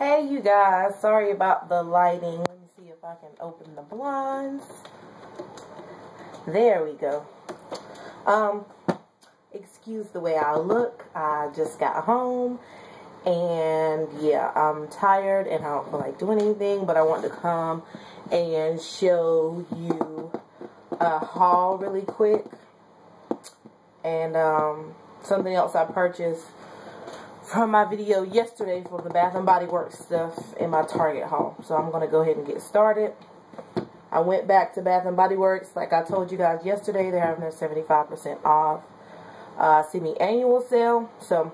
Hey you guys, sorry about the lighting. Let me see if I can open the blinds. There we go. Um, excuse the way I look. I just got home and yeah, I'm tired and I don't feel like doing anything, but I want to come and show you a haul really quick. And um, something else I purchased from my video yesterday for the Bath and Body Works stuff in my Target haul. So I'm going to go ahead and get started. I went back to Bath and Body Works. Like I told you guys yesterday, they're having their 75% off uh, semi-annual sale. So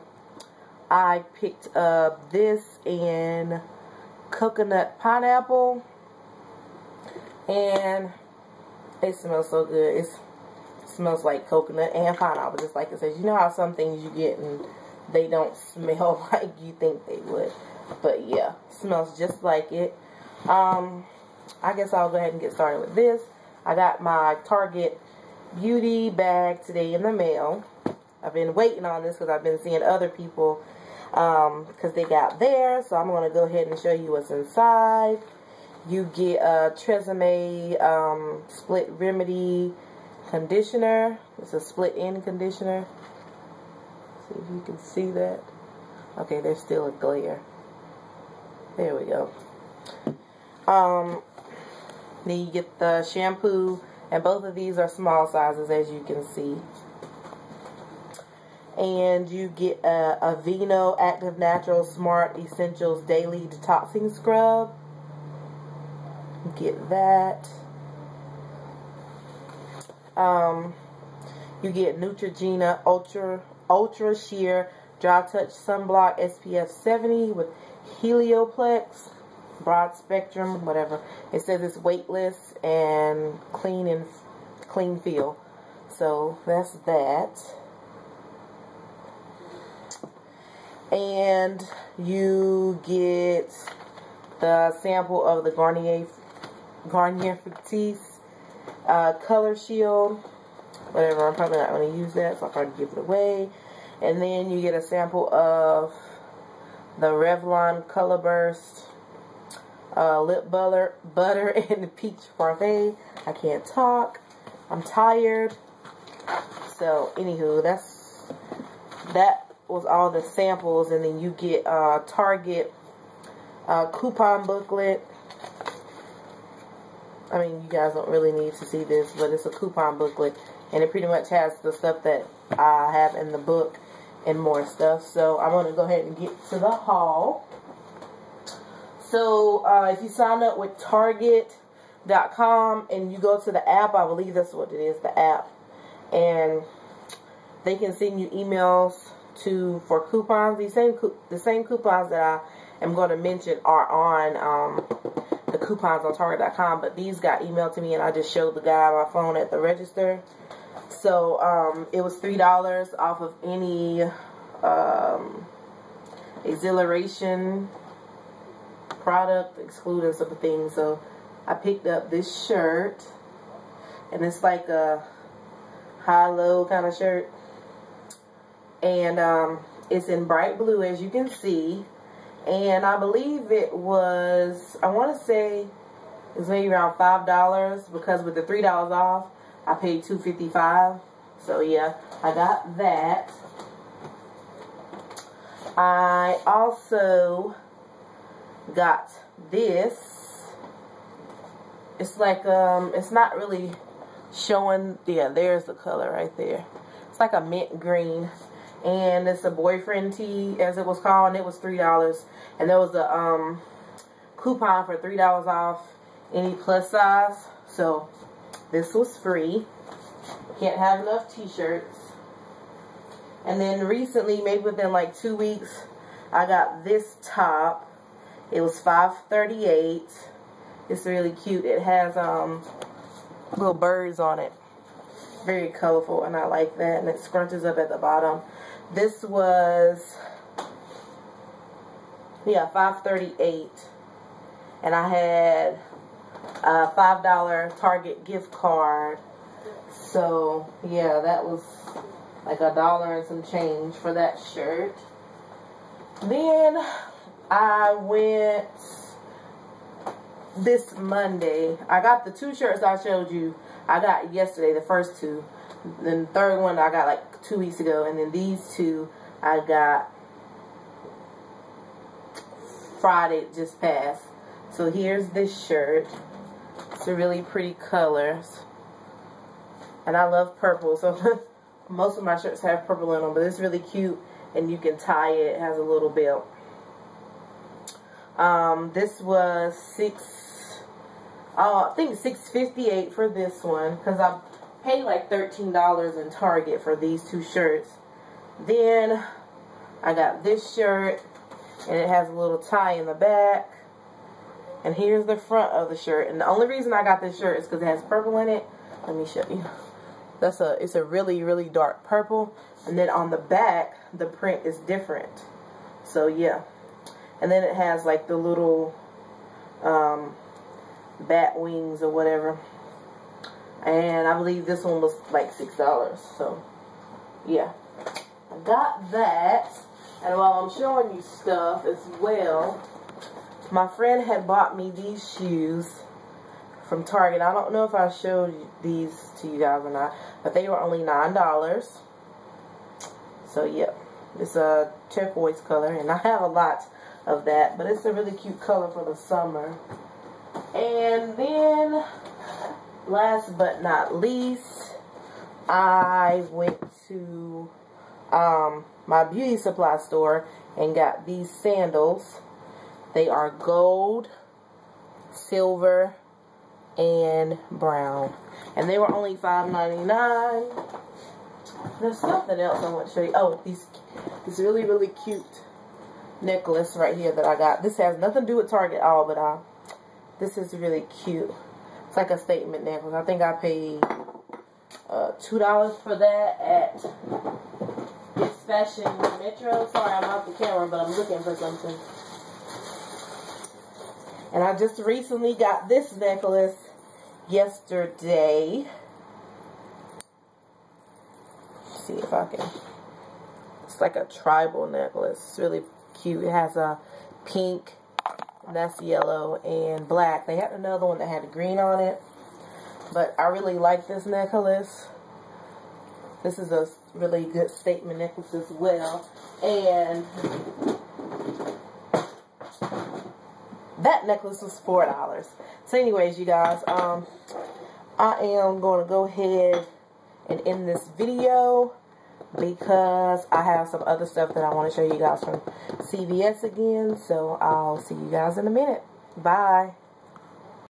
I picked up this in coconut pineapple. And it smells so good. It's, it smells like coconut and pineapple, just like it says. You know how some things you get and they don't smell like you think they would. But yeah, smells just like it. Um, I guess I'll go ahead and get started with this. I got my Target beauty bag today in the mail. I've been waiting on this because I've been seeing other people because um, they got there. So I'm going to go ahead and show you what's inside. You get a Tresemme um, Split Remedy conditioner. It's a split end conditioner. See if you can see that. Okay, there's still a glare. There we go. Um, then you get the shampoo, and both of these are small sizes, as you can see. And you get a Aveeno Active Natural Smart Essentials Daily Detoxing Scrub. Get that. Um, you get Neutrogena Ultra Ultra Sheer Dry Touch Sunblock SPF 70 with Helioplex, broad spectrum, whatever. It says it's weightless and clean and clean feel. So that's that. And you get the sample of the Garnier Garnier Fructis uh, Color Shield whatever. I'm probably not going to use that, so I'll probably give it away. And then you get a sample of the Revlon Color Burst uh, lip butter, butter and the peach parfait. I can't talk. I'm tired. So, anywho, that's that was all the samples, and then you get uh, Target uh, coupon booklet. I mean, you guys don't really need to see this, but it's a coupon booklet and it pretty much has the stuff that I have in the book and more stuff. So I'm going to go ahead and get to the haul. So uh, if you sign up with Target.com and you go to the app, I believe that's what it is, the app. And they can send you emails to for coupons. These same the same coupons that I am going to mention are on um, the coupons on Target.com. But these got emailed to me and I just showed the guy on my phone at the register. So um, it was three dollars off of any um, Xhilaration product, excluding some of the things. So I picked up this shirt, and it's like a high-low kind of shirt, and um, it's in bright blue, as you can see. And I believe it was, I want to say, it was maybe around five dollars because with the three dollars off, I paid two fifty five. So yeah, I got that. I also got this. It's like um it's not really showing yeah, there's the color right there. It's like a mint green. And it's a boyfriend tee as it was called and it was three dollars. And there was a um coupon for three dollars off any plus size. So this was free. Can't have enough t-shirts. And then recently, maybe within like two weeks, I got this top. It was 538 It's really cute. It has um little birds on it. Very colorful, and I like that. And it scrunches up at the bottom. This was, yeah, 538 And I had a $5 Target gift card. So, yeah, that was like a dollar and some change for that shirt. Then, I went this Monday. I got the two shirts I showed you. I got yesterday, the first two. Then the third one I got like two weeks ago. And then these two I got Friday just passed. So here's this shirt. It's a really pretty colors. And I love purple. So most of my shirts have purple in them. But it's really cute. And you can tie it. It has a little belt. Um, this was six, uh, I think six fifty eight for this one because I paid like thirteen dollars in Target for these two shirts. Then I got this shirt and it has a little tie in the back. And here's the front of the shirt. And the only reason I got this shirt is because it has purple in it. Let me show you. That's a it's a really really dark purple. And then on the back the print is different. So yeah. And then it has like the little um, bat wings or whatever. And I believe this one was like $6. So, yeah. I got that. And while I'm showing you stuff as well, my friend had bought me these shoes from Target. I don't know if I showed these to you guys or not, but they were only $9. So, yeah. It's a turquoise color, and I have a lot of that. But it's a really cute color for the summer. And then, last but not least, I went to um, my beauty supply store and got these sandals. They are gold, silver, and brown. And they were only $5.99. There's something else I want to show you. Oh, these, these really, really cute necklace right here that I got. This has nothing to do with Target at all, but uh, this is really cute. It's like a statement necklace. I think I paid uh, $2 for that at this Fashion Metro. Sorry, I'm off the camera, but I'm looking for something. And I just recently got this necklace yesterday. Let's see if I can. It's like a tribal necklace. It's really cute. It has a pink, that's yellow, and black. They had another one that had green on it. But I really like this necklace. This is a really good statement necklace as well. And that necklace was $4. So anyways, you guys, um, I am going to go ahead and end this video because I have some other stuff that I want to show you guys from CVS again. So I'll see you guys in a minute. Bye.